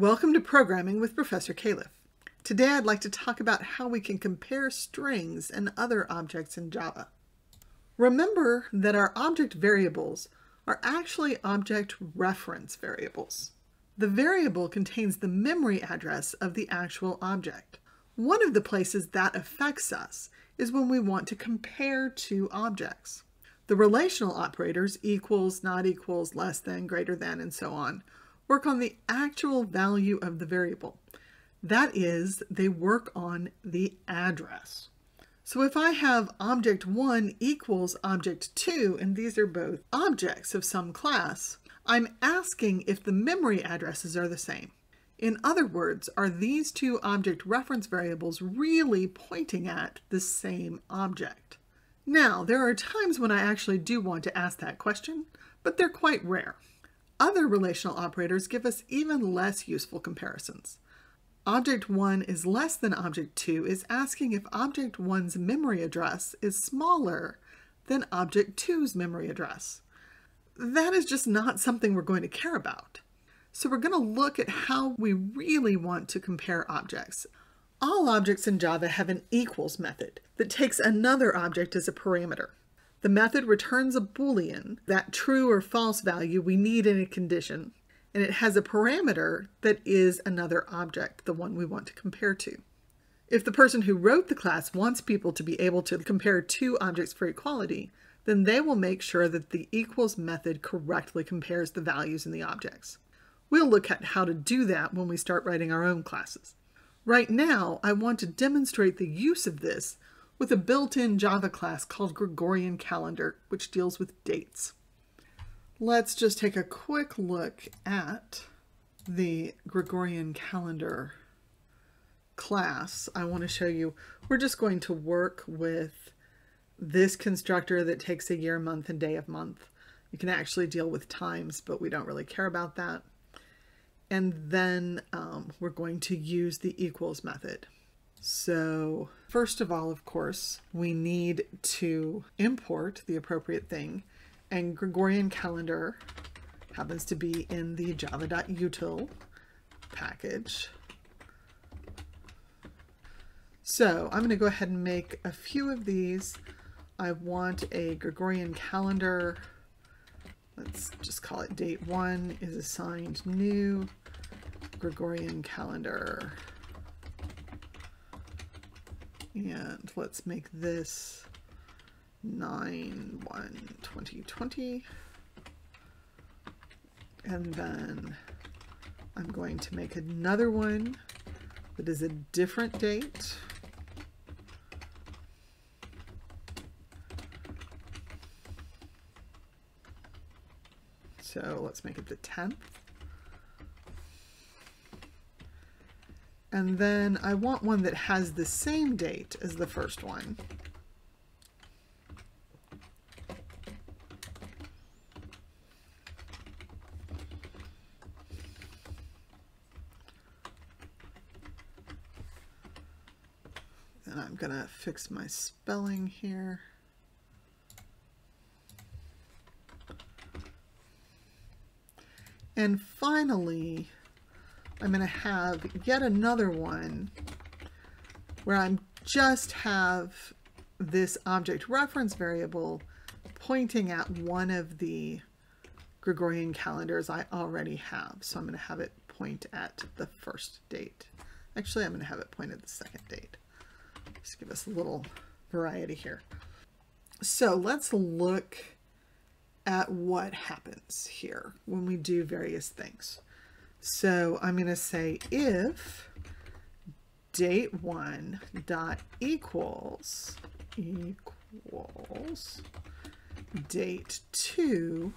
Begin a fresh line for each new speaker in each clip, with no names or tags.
Welcome to Programming with Professor Califf. Today I'd like to talk about how we can compare strings and other objects in Java. Remember that our object variables are actually object reference variables. The variable contains the memory address of the actual object. One of the places that affects us is when we want to compare two objects. The relational operators equals, not equals, less than, greater than, and so on work on the actual value of the variable. That is, they work on the address. So if I have object 1 equals object 2, and these are both objects of some class, I'm asking if the memory addresses are the same. In other words, are these two object reference variables really pointing at the same object? Now, there are times when I actually do want to ask that question, but they're quite rare. Other relational operators give us even less useful comparisons. Object 1 is less than object 2 is asking if object 1's memory address is smaller than object 2's memory address. That is just not something we're going to care about. So we're going to look at how we really want to compare objects. All objects in Java have an equals method that takes another object as a parameter. The method returns a boolean, that true or false value we need in a condition, and it has a parameter that is another object, the one we want to compare to. If the person who wrote the class wants people to be able to compare two objects for equality, then they will make sure that the equals method correctly compares the values in the objects. We'll look at how to do that when we start writing our own classes. Right now, I want to demonstrate the use of this with a built-in Java class called Gregorian Calendar, which deals with dates. Let's just take a quick look at the Gregorian Calendar class. I want to show you, we're just going to work with this constructor that takes a year, month, and day of month. You can actually deal with times, but we don't really care about that. And then um, we're going to use the equals method. So first of all, of course, we need to import the appropriate thing. And Gregorian calendar happens to be in the java.util package. So I'm going to go ahead and make a few of these. I want a Gregorian calendar. Let's just call it date one is assigned new Gregorian calendar and let's make this 9 1 2020 and then I'm going to make another one that is a different date. So let's make it the 10th And then I want one that has the same date as the first one. And I'm going to fix my spelling here. And finally, I'm going to have yet another one where I'm just have this object reference variable pointing at one of the Gregorian calendars I already have. So I'm going to have it point at the first date. Actually, I'm going to have it point at the second date. Just give us a little variety here. So let's look at what happens here when we do various things. So I'm going to say if date one dot equals equals date two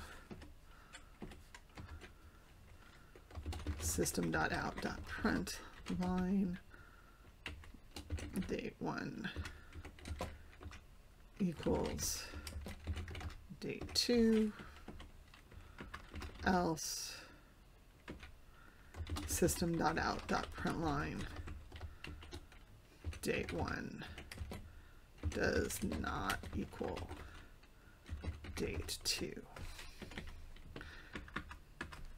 system dot out dot print line date one equals date two else system.out.println date one does not equal date two.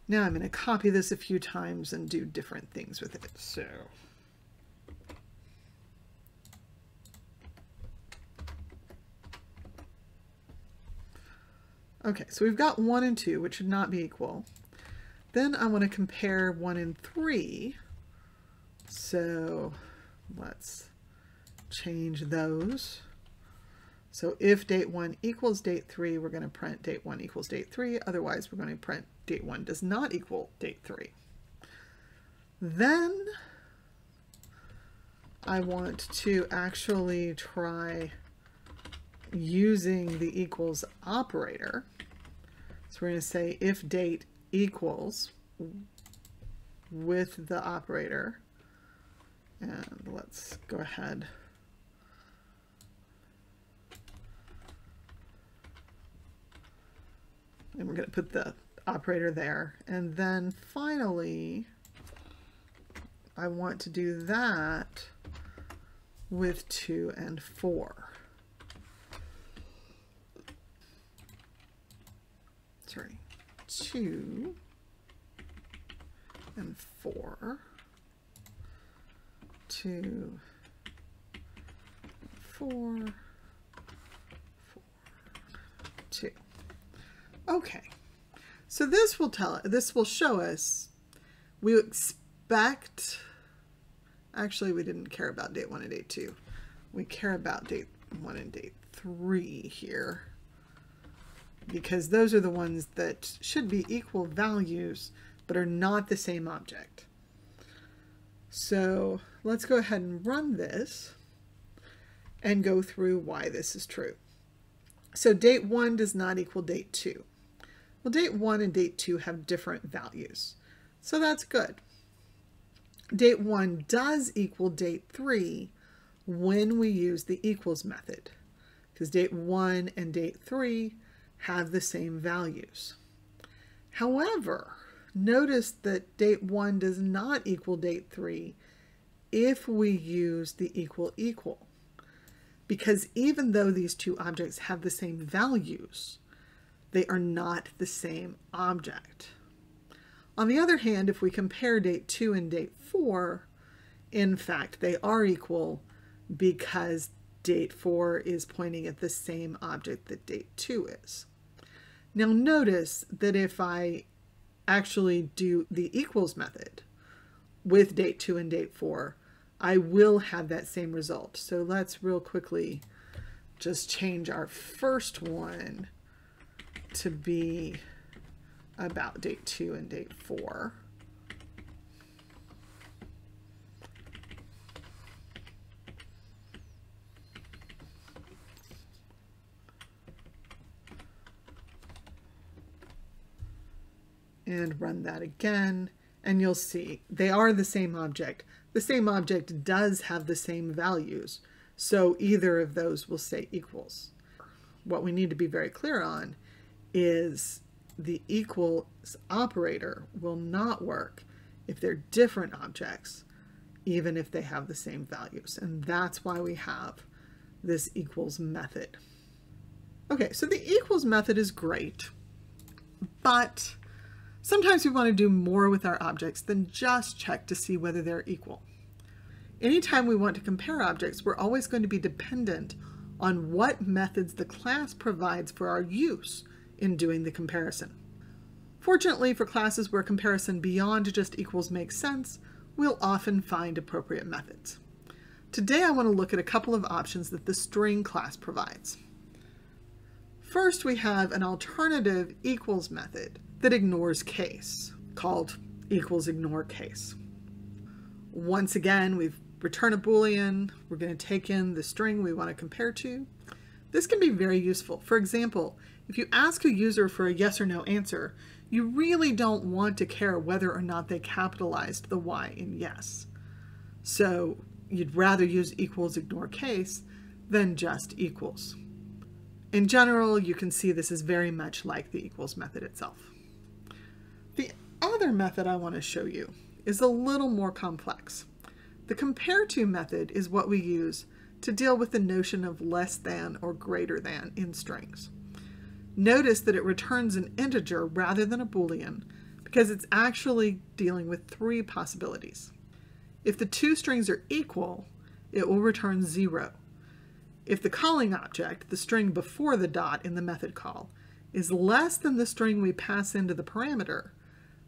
Now I'm going to copy this a few times and do different things with it. So Okay, so we've got 1 and 2, which should not be equal. Then I want to compare 1 and 3. So let's change those. So if date 1 equals date 3, we're going to print date 1 equals date 3. Otherwise, we're going to print date 1 does not equal date 3. Then I want to actually try using the equals operator. So we're going to say if date equals with the operator, and let's go ahead. And we're going to put the operator there. And then finally, I want to do that with 2 and 4. Two and four, two, four, four, two. Okay, so this will tell this will show us we expect. Actually, we didn't care about date one and date two. We care about date one and date three here because those are the ones that should be equal values but are not the same object. So let's go ahead and run this and go through why this is true. So date 1 does not equal date 2. Well, date 1 and date 2 have different values, so that's good. Date 1 does equal date 3 when we use the equals method, because date 1 and date 3 have the same values. However, notice that date 1 does not equal date 3 if we use the equal equal. Because even though these two objects have the same values, they are not the same object. On the other hand, if we compare date 2 and date 4, in fact, they are equal because date 4 is pointing at the same object that date 2 is. Now notice that if I actually do the equals method with date 2 and date 4, I will have that same result. So let's real quickly just change our first one to be about date 2 and date 4. And run that again and you'll see they are the same object. The same object does have the same values, so either of those will say equals. What we need to be very clear on is the equals operator will not work if they're different objects, even if they have the same values. And that's why we have this equals method. Okay, so the equals method is great, but Sometimes we want to do more with our objects than just check to see whether they're equal. Anytime we want to compare objects, we're always going to be dependent on what methods the class provides for our use in doing the comparison. Fortunately, for classes where comparison beyond just equals makes sense, we'll often find appropriate methods. Today I want to look at a couple of options that the string class provides. First, we have an alternative equals method that ignores case, called equals ignore case. Once again, we've returned a Boolean. We're going to take in the string we want to compare to. This can be very useful. For example, if you ask a user for a yes or no answer, you really don't want to care whether or not they capitalized the Y in yes. So you'd rather use equals ignore case than just equals. In general, you can see this is very much like the equals method itself. The other method I want to show you is a little more complex. The compare to method is what we use to deal with the notion of less than or greater than in strings. Notice that it returns an integer rather than a boolean because it's actually dealing with three possibilities. If the two strings are equal, it will return zero. If the calling object, the string before the dot in the method call, is less than the string we pass into the parameter,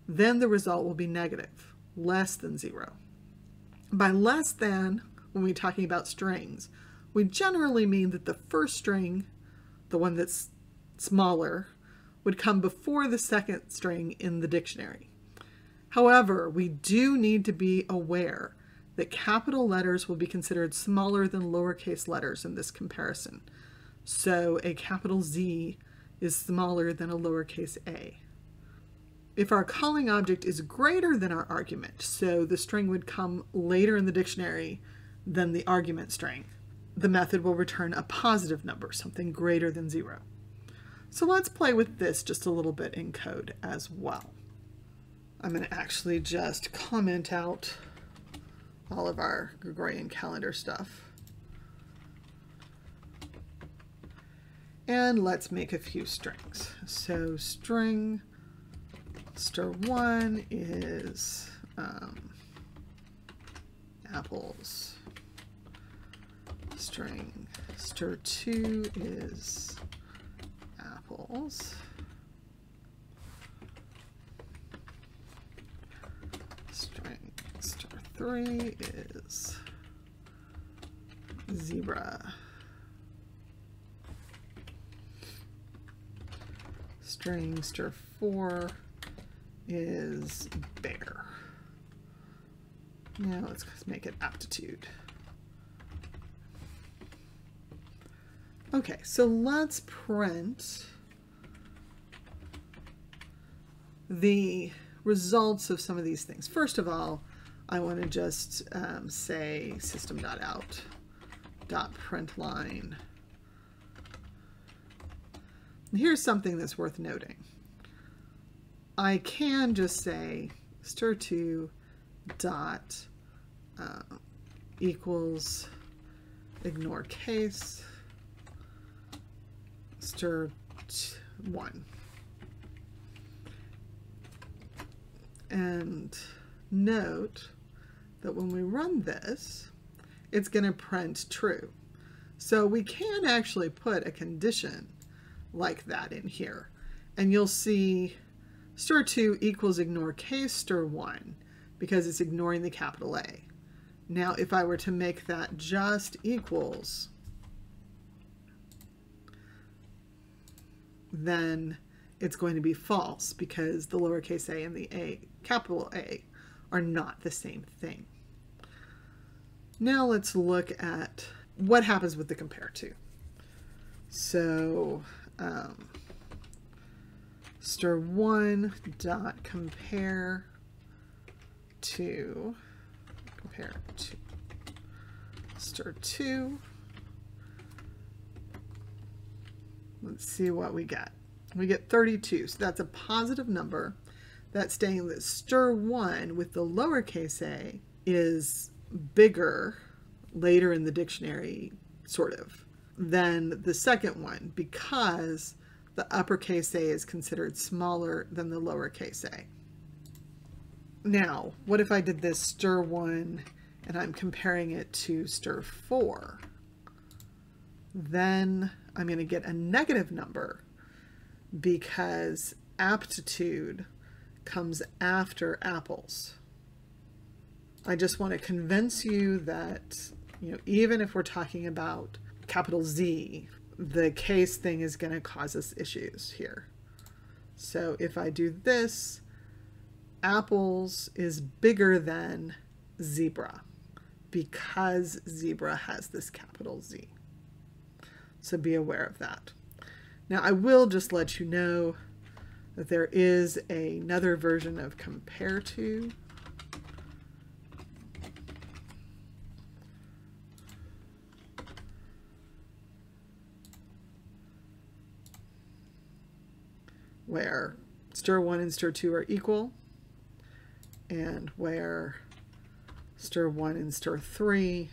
then the result will be negative, less than zero. By less than, when we're talking about strings, we generally mean that the first string, the one that's smaller, would come before the second string in the dictionary. However, we do need to be aware that capital letters will be considered smaller than lowercase letters in this comparison. So a capital Z is smaller than a lowercase a. If our calling object is greater than our argument, so the string would come later in the dictionary than the argument string, the method will return a positive number, something greater than zero. So let's play with this just a little bit in code as well. I'm going to actually just comment out all of our Gregorian calendar stuff. And let's make a few strings. So string stir one is um, apples. String stir two is apples. String stir three is zebra. String stir four is bear. Now let's make it aptitude. Okay, so let's print the results of some of these things. First of all, I want to just um, say system.out.println. Here's something that's worth noting. I can just say stir2 dot uh, equals ignore case stir one. And note that when we run this it's going to print true. So we can actually put a condition like that in here. And you'll see stir 2 equals ignore case stir 1 because it's ignoring the capital A. Now if I were to make that just equals, then it's going to be false because the lowercase a and the A, capital A are not the same thing. Now let's look at what happens with the compare to. So um, stir one dot compare to compare to stir two. Let's see what we get. We get 32, so that's a positive number. That's saying that stir one with the lowercase a is bigger later in the dictionary, sort of, than the second one because the uppercase a is considered smaller than the lowercase a. Now, what if I did this stir 1 and I'm comparing it to stir 4? Then I'm going to get a negative number because aptitude comes after apples. I just want to convince you that, you know, even if we're talking about capital Z, the case thing is going to cause us issues here. So if I do this, apples is bigger than zebra because zebra has this capital Z. So be aware of that. Now I will just let you know that there is another version of compare to where stir 1 and stir 2 are equal, and where stir 1 and stir 3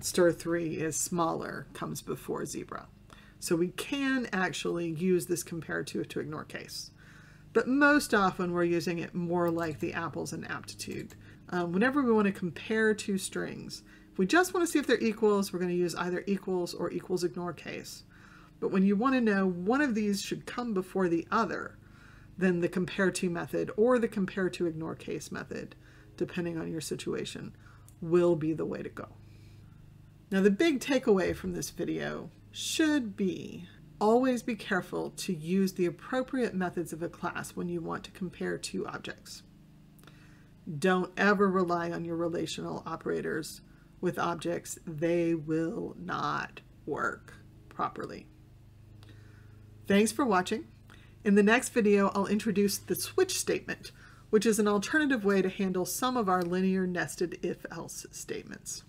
stir 3 is smaller, comes before zebra. So we can actually use this compare to to ignore case. But most often we're using it more like the apples and aptitude. Um, whenever we want to compare two strings, if we just want to see if they're equals, we're going to use either equals or equals ignore case. But when you want to know one of these should come before the other, then the compare to method or the compare to ignore case method, depending on your situation, will be the way to go. Now the big takeaway from this video should be always be careful to use the appropriate methods of a class when you want to compare two objects. Don't ever rely on your relational operators with objects. They will not work properly. Thanks for watching. In the next video, I'll introduce the switch statement, which is an alternative way to handle some of our linear nested if-else statements.